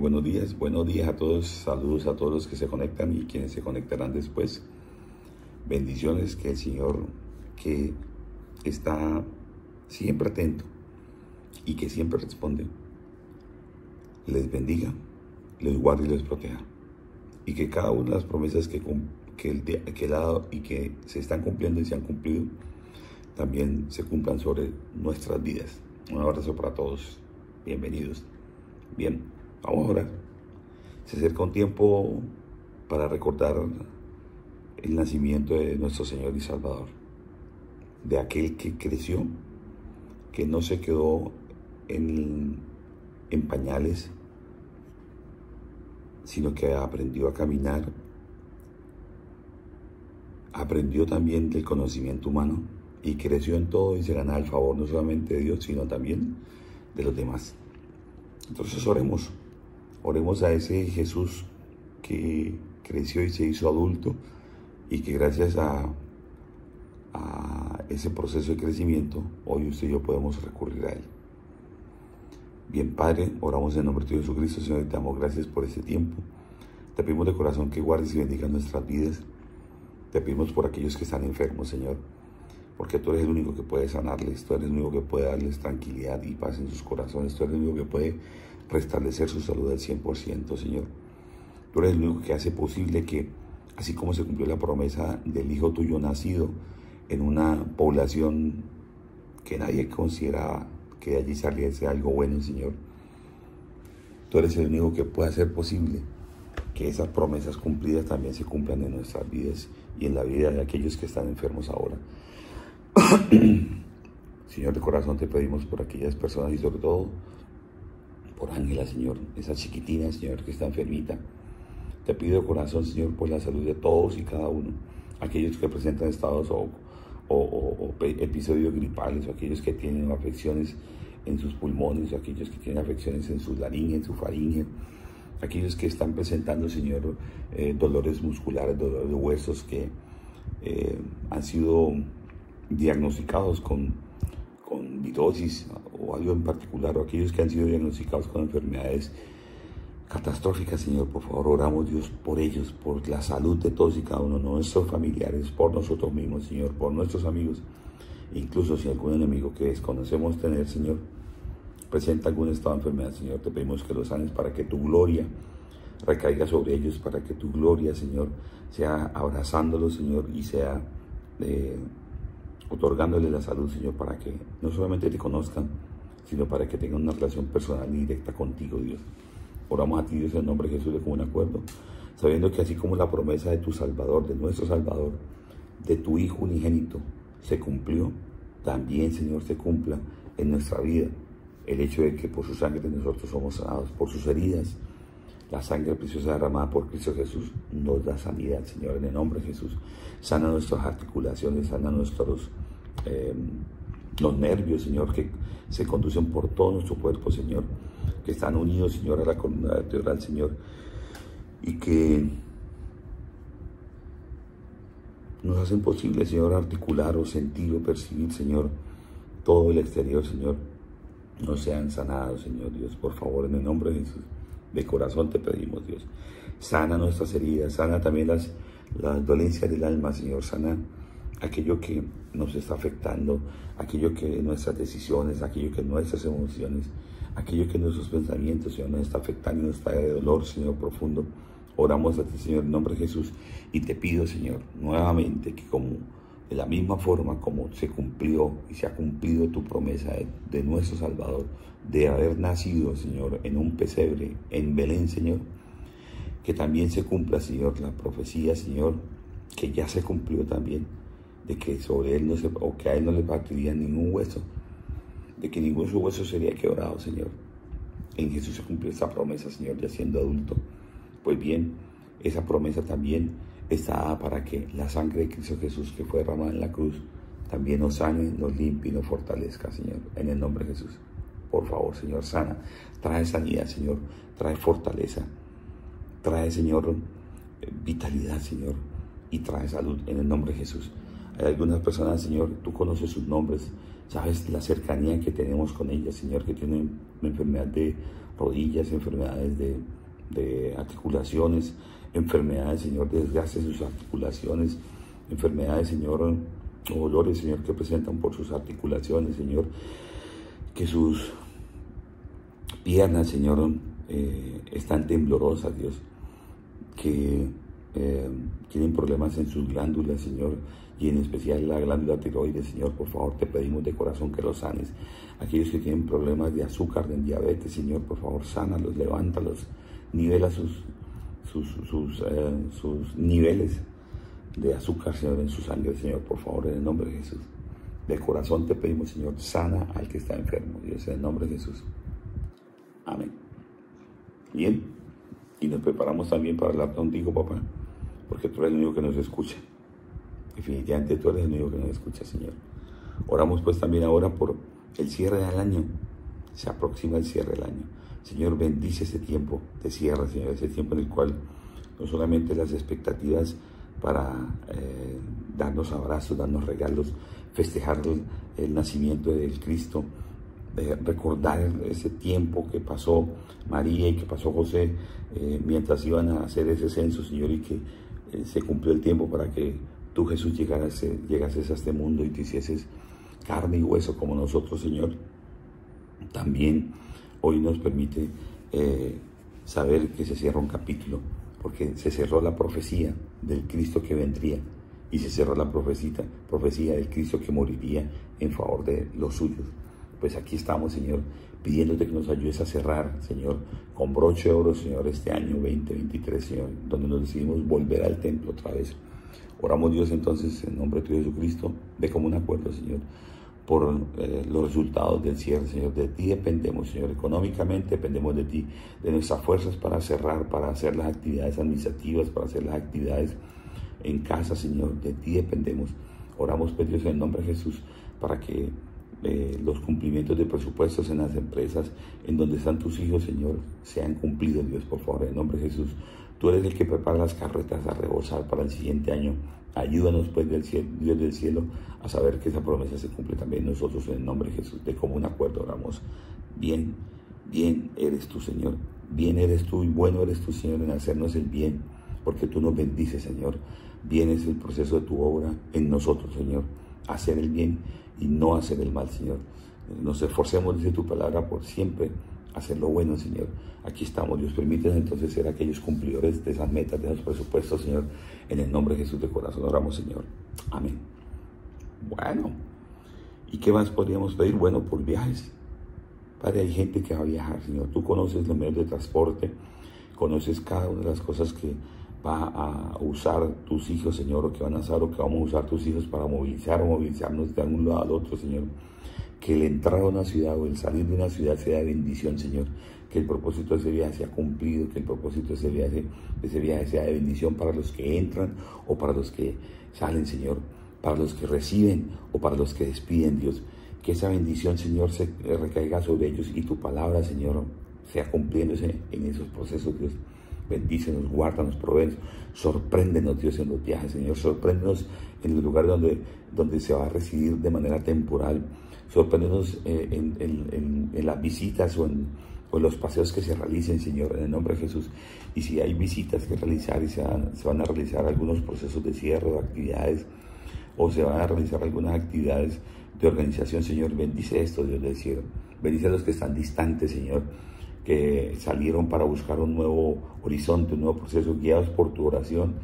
Buenos días, buenos días a todos, saludos a todos los que se conectan y quienes se conectarán después. Bendiciones que el Señor que está siempre atento y que siempre responde, les bendiga, les guarde y les proteja. Y que cada una de las promesas que, que, el, que y que se están cumpliendo y se han cumplido, también se cumplan sobre nuestras vidas. Un abrazo para todos. Bienvenidos. Bien. Vamos a orar. Se acerca un tiempo para recordar el nacimiento de nuestro Señor y Salvador, de aquel que creció, que no se quedó en, en pañales, sino que aprendió a caminar, aprendió también del conocimiento humano y creció en todo y se gana el favor no solamente de Dios, sino también de los demás. Entonces oremos. Oremos a ese Jesús que creció y se hizo adulto y que gracias a, ese proceso de crecimiento, hoy usted y yo podemos recurrir a Él. Bien, Padre, oramos en nombre de Jesucristo, Señor, y te damos gracias por este tiempo. Te pedimos de corazón que guardes y bendiga nuestras vidas. Te pedimos por aquellos que están enfermos, Señor, porque tú eres el único que puede sanarles, tú eres el único que puede darles tranquilidad y paz en sus corazones, tú eres el único que puede restablecer su salud al 100%, Señor. Tú eres el único que hace posible que, así como se cumplió la promesa del Hijo tuyo nacido en una población que nadie consideraba que de allí saliese algo bueno, Señor, tú eres el único que puede hacer posible que esas promesas cumplidas también se cumplan en nuestras vidas y en la vida de aquellos que están enfermos ahora. Señor de corazón, te pedimos por aquellas personas y sobre todo por Ángela, Señor, esa chiquitina, Señor, que está enfermita. Te pido corazón, Señor, por la salud de todos y cada uno, aquellos que presentan estados o, episodios gripales, aquellos que tienen afecciones en sus pulmones, aquellos que tienen afecciones en su laringe, en su faringe, aquellos que están presentando, Señor, eh, dolores musculares, dolores de huesos que eh, han sido diagnosticados con, con virosis o algo en particular, o aquellos que han sido diagnosticados con enfermedades catastróficas, Señor, por favor, oramos Dios por ellos, por la salud de todos y cada uno, nuestros familiares, por nosotros mismos, Señor, por nuestros amigos, incluso si algún enemigo que desconocemos tener, Señor, presenta algún estado de enfermedad, Señor, te pedimos que lo sanes para que tu gloria recaiga sobre ellos, para que tu gloria, Señor, sea abrazándolos, Señor, y sea eh, otorgándole la salud, Señor, para que no solamente te conozcan, sino para que tengan una relación personal y directa contigo, Dios. Oramos a ti, Dios, en el nombre de Jesús, de común acuerdo, sabiendo que así como la promesa de tu Salvador, de nuestro Salvador, de tu Hijo unigénito, se cumplió, también, Señor, se cumpla en nuestra vida el hecho de que por su sangre nosotros somos sanados, por sus heridas, la sangre preciosa derramada por Cristo Jesús nos da sanidad, Señor, en el nombre de Jesús. Sana nuestras articulaciones, sana nuestros eh, los nervios, Señor, que se conducen por todo nuestro cuerpo, Señor, que están unidos, Señor, a la columna vertebral, Señor, y que nos hacen posible, Señor, articular o sentir o percibir, Señor, todo el exterior, Señor, no sean sanados, Señor Dios, por favor, en el nombre de Jesús. De corazón te pedimos, Dios. Sana nuestras heridas, sana también las, las dolencias del alma, Señor, sana aquello que nos está afectando, aquello que nuestras decisiones, aquello que nuestras emociones, aquello que nuestros pensamientos, Señor, nos está afectando nos está de dolor, Señor, profundo. Oramos a ti, Señor, en nombre de Jesús, y te pido, Señor, nuevamente que como de la misma forma como se cumplió y se ha cumplido tu promesa de nuestro Salvador, de haber nacido, Señor, en un pesebre, en Belén, Señor, que también se cumpla, Señor, la profecía, Señor, que ya se cumplió también de que sobre él no se, o que a él no le partiría ningún hueso, de que ningún su hueso sería quebrado, Señor. En Jesús se cumplió esa promesa, Señor, ya siendo adulto. Pues bien, esa promesa también está para que la sangre de Cristo Jesús que fue derramada en la cruz también nos sane, nos limpie y nos fortalezca, Señor, en el nombre de Jesús. Por favor, Señor, sana, trae sanidad, Señor, trae fortaleza, trae, Señor, vitalidad, Señor, y trae salud en el nombre de Jesús. Hay algunas personas, Señor, tú conoces sus nombres, Sabes la cercanía que tenemos con ella, Señor, que tiene una enfermedad de rodillas, enfermedades de, articulaciones, enfermedades, Señor, de desgaste de sus articulaciones, enfermedades, Señor, o dolores, Señor, que presentan por sus articulaciones, Señor, que sus piernas, Señor, eh, están temblorosas, Dios, que eh, tienen problemas en sus glándulas, Señor, y en especial la glándula tiroides, Señor, por favor, te pedimos de corazón que los sanes. Aquellos que tienen problemas de azúcar, de diabetes, Señor, por favor, sánalos, levántalos, nivela sus, sus, sus, eh, sus niveles de azúcar, Señor, en su sangre, Señor, por favor, en el nombre de Jesús. De corazón te pedimos, Señor, sana al que está enfermo, Dios, en el nombre de Jesús. Amén. Bien, y nos preparamos también para hablar contigo, papá, porque tú eres el único que nos escucha. Definitivamente tú eres el único que nos escucha, Señor. Oramos pues también ahora por el cierre del año. Se aproxima el cierre del año. Señor, bendice ese tiempo de cierre, Señor, ese tiempo en el cual no solamente las expectativas para eh, darnos abrazos, darnos regalos, festejar el, nacimiento del Cristo, recordar ese tiempo que pasó María y que pasó José eh, mientras iban a hacer ese censo, Señor, y que eh, se cumplió el tiempo para que tú Jesús llegases, a este mundo y te hicieses carne y hueso como nosotros, Señor, también hoy nos permite eh, saber que se cierra un capítulo, porque se cerró la profecía del Cristo que vendría y se cerró la profecía, profecía del Cristo que moriría en favor de los suyos. Pues aquí estamos, Señor, pidiéndote que nos ayudes a cerrar, Señor, con broche de oro, Señor, este año 2023, Señor, donde nos decidimos volver al templo otra vez Oramos Dios entonces en nombre de Jesucristo, de común acuerdo, Señor, por eh, los resultados del cierre, Señor. De ti dependemos, Señor. Económicamente dependemos de ti, de nuestras fuerzas para cerrar, para hacer las actividades administrativas, para hacer las actividades en casa, Señor. De ti dependemos. Oramos, pues Dios, en nombre de Jesús, para que eh, los cumplimientos de presupuestos en las empresas en donde están tus hijos, Señor, sean cumplidos, Dios, por favor, en nombre de Jesús. Tú eres el que prepara las carretas a rebosar para el siguiente año. Ayúdanos, pues, del cielo, Dios del cielo, a saber que esa promesa se cumple también nosotros en el nombre de Jesús. De común acuerdo oramos. Bien, bien eres tú, Señor. Bien eres tú y bueno eres tú, Señor, en hacernos el bien, porque tú nos bendices, Señor. Bien es el proceso de tu obra en nosotros, Señor. Hacer el bien y no hacer el mal, Señor. Nos esforcemos, dice tu palabra, por siempre hacer lo bueno, Señor. Aquí estamos, Dios permite entonces ser aquellos cumplidores de esas metas, de esos presupuestos, Señor. En el nombre de Jesús de corazón oramos, Señor. Amén. Bueno, ¿y qué más podríamos pedir? Bueno, por viajes. Padre, hay gente que va a viajar, Señor. Tú conoces los medios de transporte, conoces cada una de las cosas que va a usar tus hijos, Señor, que van a usar o que vamos a usar tus hijos para movilizar o movilizarnos de un lado al otro, Señor que el entrar a una ciudad o el salir de una ciudad sea de bendición, Señor. Que el propósito de ese viaje sea cumplido, que el propósito de ese viaje, de ese viaje sea de bendición para los que entran o para los que salen, Señor. Para los que reciben o para los que despiden, Dios. Que esa bendición, Señor, se recaiga sobre ellos y tu palabra, Señor, sea cumpliéndose en esos procesos, Dios. Bendícenos, guárdanos, provee, sorpréndenos, Dios, en los viajes, Señor. Sorpréndenos en el lugar donde, donde se va a recibir de manera temporal sorprendernos eh, en, las visitas o en, los paseos que se realicen, Señor, en el nombre de Jesús. Y si hay visitas que realizar y se van, a realizar algunos procesos de cierre de actividades o se van a realizar algunas actividades de organización, Señor, bendice esto, Dios del cielo. Bendice a los que están distantes, Señor, que salieron para buscar un nuevo horizonte, un nuevo proceso, guiados por tu oración,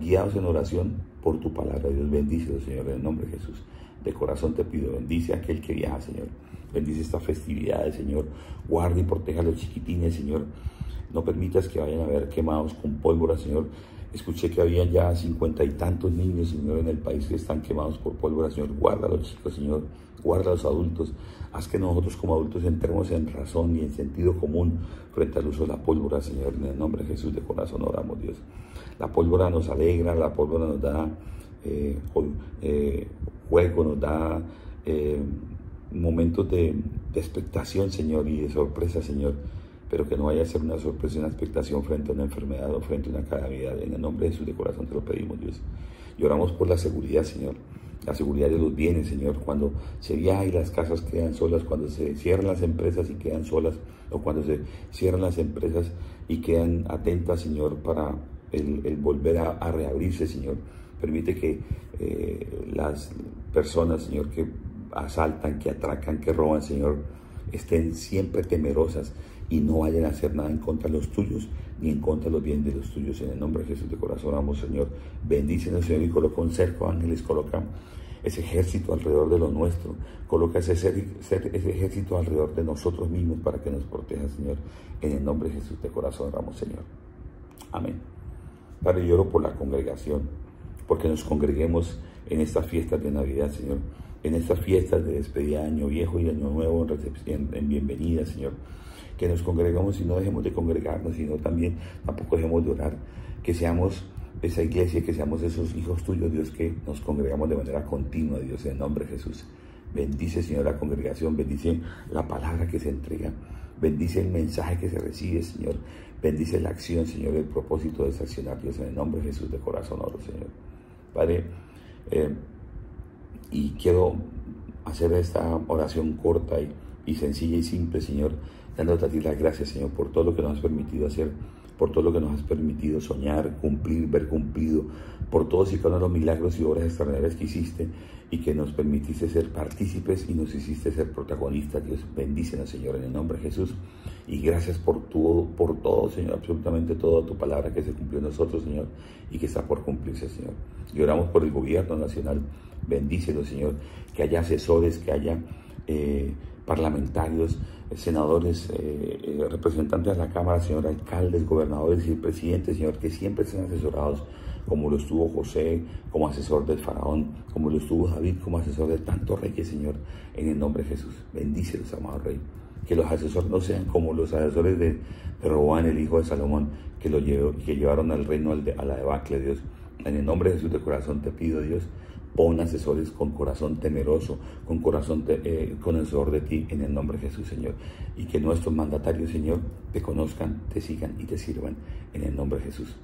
guiados en oración por tu palabra. Dios bendice, Señor, en el nombre de Jesús. De corazón te pido, bendice a aquel que viaja, Señor. Bendice estas festividades, Señor. Guarda y proteja a los chiquitines, Señor. No permitas que vayan a ver quemados con pólvora, Señor. Escuché que había ya cincuenta y tantos niños, Señor, en el país que están quemados por pólvora, Señor. Guarda a los chicos, Señor. Guarda a los adultos. Haz que nosotros como adultos entremos en razón y en sentido común frente al uso de la pólvora, Señor. En el nombre de Jesús de corazón oramos, Dios. La pólvora nos alegra, la pólvora nos da eh, eh, juego, nos da eh, momentos de, expectación, Señor, y de sorpresa, Señor, pero que no vaya a ser una sorpresa, una expectación frente a una enfermedad o frente a una calamidad. En el nombre de Jesús de corazón te lo pedimos, Dios. Y oramos por la seguridad, Señor. La seguridad de los bienes, Señor, cuando se viaja y las casas quedan solas, cuando se cierran las empresas y quedan solas, o cuando se cierran las empresas y quedan atentas, Señor, para el, volver a, reabrirse, Señor. Permite que eh, las personas, Señor, que asaltan, que atracan, que roban, Señor, estén siempre temerosas y no vayan a hacer nada en contra de los tuyos ni en contra de los bienes de los tuyos. En el nombre de Jesús de corazón, vamos, Señor. Bendícenos, Señor, y coloca un cerco, ángeles, coloca ese ejército alrededor de lo nuestro. Coloca ese, ejército alrededor de nosotros mismos para que nos proteja, Señor. En el nombre de Jesús de corazón, oramos, Señor. Amén. Padre, lloro por la congregación, porque nos congreguemos en estas fiestas de Navidad, Señor en estas fiestas de despedida de Año Viejo y Año Nuevo, en, en bienvenida, Señor. Que nos congregamos y no dejemos de congregarnos, sino también tampoco dejemos de orar. Que seamos esa iglesia, que seamos esos hijos tuyos, Dios, que nos congregamos de manera continua, Dios, en nombre de Jesús. Bendice, Señor, la congregación, bendice la palabra que se entrega, bendice el mensaje que se recibe, Señor. Bendice la acción, Señor, el propósito de esa accionar, Dios, en el nombre de Jesús de corazón oro, Señor. Padre, eh, y quiero hacer esta oración corta y, sencilla y simple, Señor, dándote a ti las gracias, Señor, por todo lo que nos has permitido hacer, por todo lo que nos has permitido soñar, cumplir, ver cumplido, por todos y cada uno de los milagros y obras extraordinarias que hiciste y que nos permitiste ser partícipes y nos hiciste ser protagonistas. Dios, bendícenos, Señor, en el nombre de Jesús. Y gracias por todo, por todo, Señor, absolutamente toda tu palabra que se cumplió en nosotros, Señor, y que está por cumplirse, Señor. Y oramos por el gobierno nacional Bendícelo, Señor. Que haya asesores, que haya eh, parlamentarios, senadores, eh, eh, representantes de la Cámara, Señor, alcaldes, gobernadores y presidentes, Señor, que siempre estén asesorados, como lo estuvo José, como asesor del faraón, como lo estuvo David, como asesor de tantos reyes, Señor, en el nombre de Jesús. Bendícelos, amado Rey. Que los asesores no sean como los asesores de, de el hijo de Salomón, que, lo llevó, que llevaron al reino a la debacle, Dios. En el nombre de Jesús de corazón te pido, Dios, Pon asesores con corazón temeroso, con corazón eh, conocedor de ti, en el nombre de Jesús, Señor. Y que nuestros mandatarios, Señor, te conozcan, te sigan y te sirvan, en el nombre de Jesús.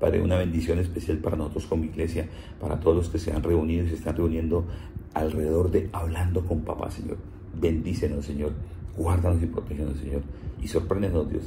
Padre, una bendición especial para nosotros como iglesia, para todos los que se han reunido y se están reuniendo alrededor de hablando con papá, Señor. Bendícenos, Señor. Guárdanos y protégenos, Señor. Y sorpréndenos, Dios.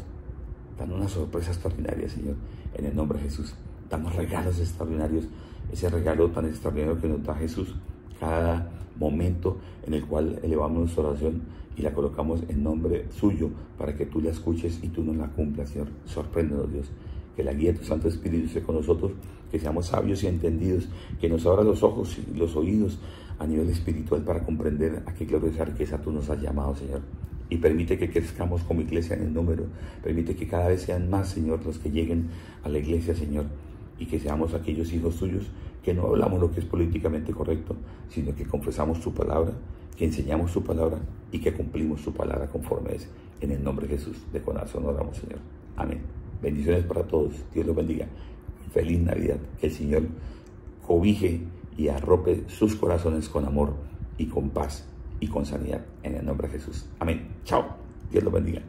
Dan una sorpresa extraordinaria, Señor, en el nombre de Jesús. Damos regalos extraordinarios ese regalo tan extraordinario que nos da Jesús cada momento en el cual elevamos nuestra oración y la colocamos en nombre suyo para que tú la escuches y tú nos la cumplas, Señor. Sorpréndenos, Dios. Que la guía de tu Santo Espíritu esté con nosotros, que seamos sabios y entendidos, que nos abra los ojos y los oídos a nivel espiritual para comprender a qué gloriosa riqueza tú nos has llamado, Señor. Y permite que crezcamos como iglesia en el número. Permite que cada vez sean más, Señor, los que lleguen a la iglesia, Señor y que seamos aquellos hijos tuyos que no hablamos lo que es políticamente correcto, sino que confesamos tu palabra, que enseñamos tu palabra y que cumplimos tu palabra conforme es. En el nombre de Jesús, de corazón oramos, Señor. Amén. Bendiciones para todos. Dios los bendiga. Feliz Navidad. Que el Señor cobije y arrope sus corazones con amor y con paz y con sanidad. En el nombre de Jesús. Amén. Chao. Dios los bendiga.